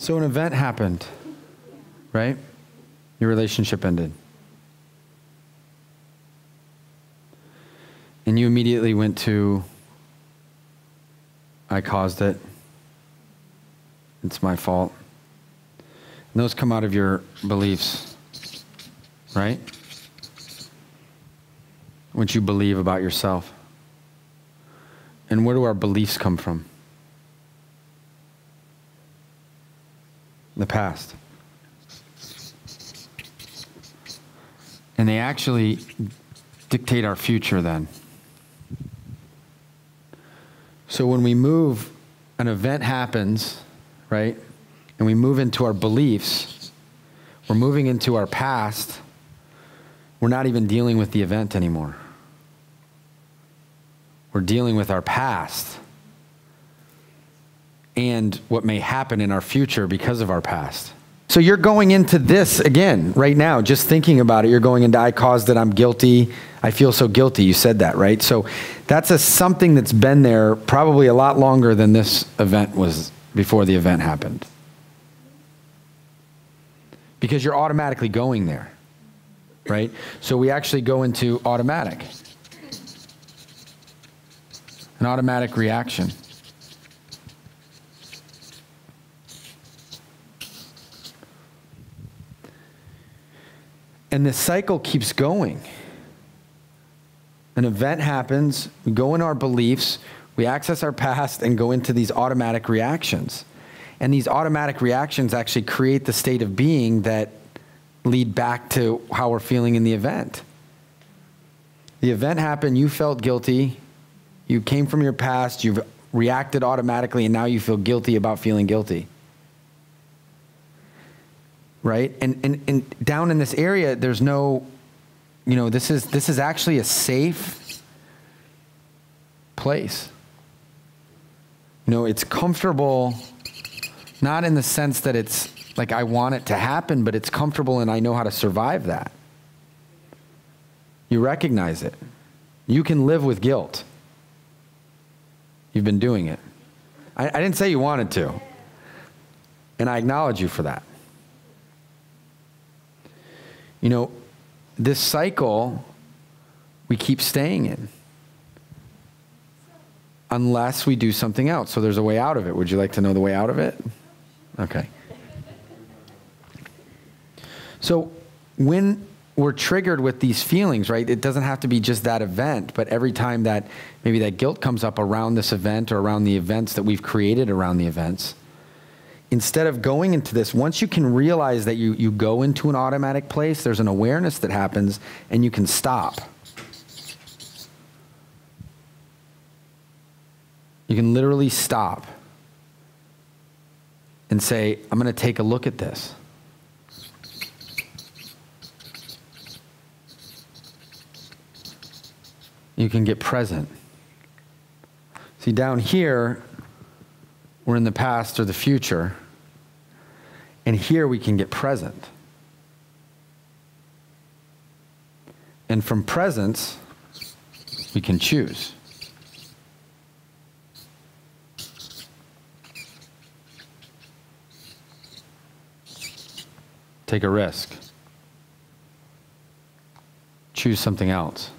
So an event happened, right? Your relationship ended. And you immediately went to, I caused it. It's my fault. And those come out of your beliefs, right? What you believe about yourself. And where do our beliefs come from? The past. And they actually dictate our future then. So when we move, an event happens, right? And we move into our beliefs, we're moving into our past. We're not even dealing with the event anymore. We're dealing with our past and what may happen in our future because of our past. So you're going into this again right now, just thinking about it. You're going into, I caused it, I'm guilty, I feel so guilty. You said that, right? So that's a, something that's been there probably a lot longer than this event was before the event happened. Because you're automatically going there, right? So we actually go into automatic an automatic reaction. And the cycle keeps going. An event happens, we go in our beliefs, we access our past and go into these automatic reactions. And these automatic reactions actually create the state of being that lead back to how we're feeling in the event. The event happened, you felt guilty, you came from your past, you've reacted automatically, and now you feel guilty about feeling guilty. Right? And, and, and down in this area, there's no, you know, this is, this is actually a safe place. You know, it's comfortable, not in the sense that it's like I want it to happen, but it's comfortable and I know how to survive that. You recognize it. You can live with guilt. You've been doing it. I, I didn't say you wanted to. And I acknowledge you for that. You know, this cycle we keep staying in unless we do something else. So there's a way out of it. Would you like to know the way out of it? Okay. So when we're triggered with these feelings, right? It doesn't have to be just that event, but every time that maybe that guilt comes up around this event or around the events that we've created around the events, instead of going into this, once you can realize that you, you go into an automatic place, there's an awareness that happens and you can stop. You can literally stop and say, I'm going to take a look at this. you can get present. See, down here, we're in the past or the future, and here we can get present. And from presence, we can choose. Take a risk. Choose something else.